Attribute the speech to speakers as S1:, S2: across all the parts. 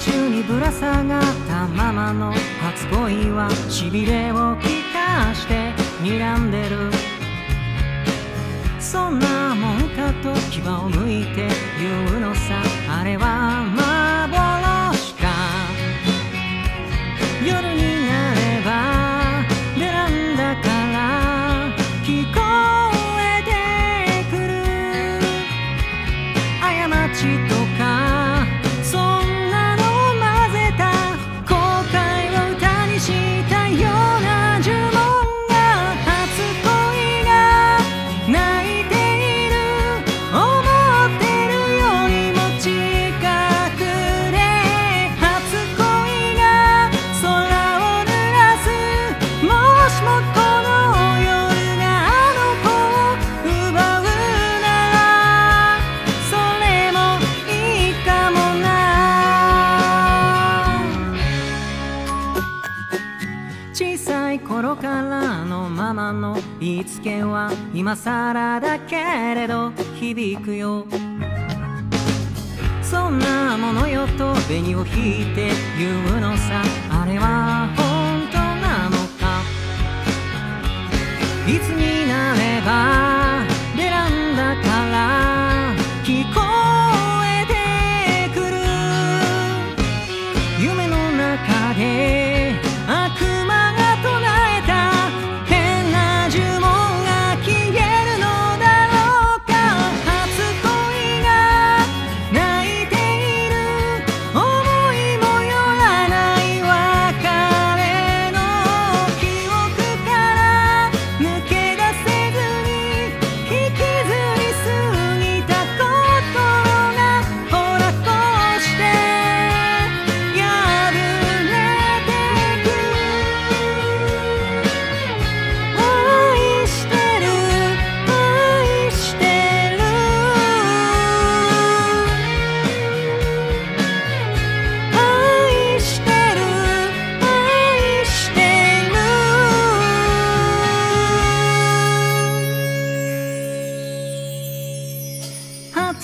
S1: 宙にぶら下がったままの初恋はしびれをきたして睨んでる。そんなもんかと牙をむいて言うのさ。あれはまあからのままの言いつけは今更だけれど響くよ。そんなものよと紅を引いて言うのさ。あれは本当なのか。いつになれば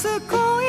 S1: 是空。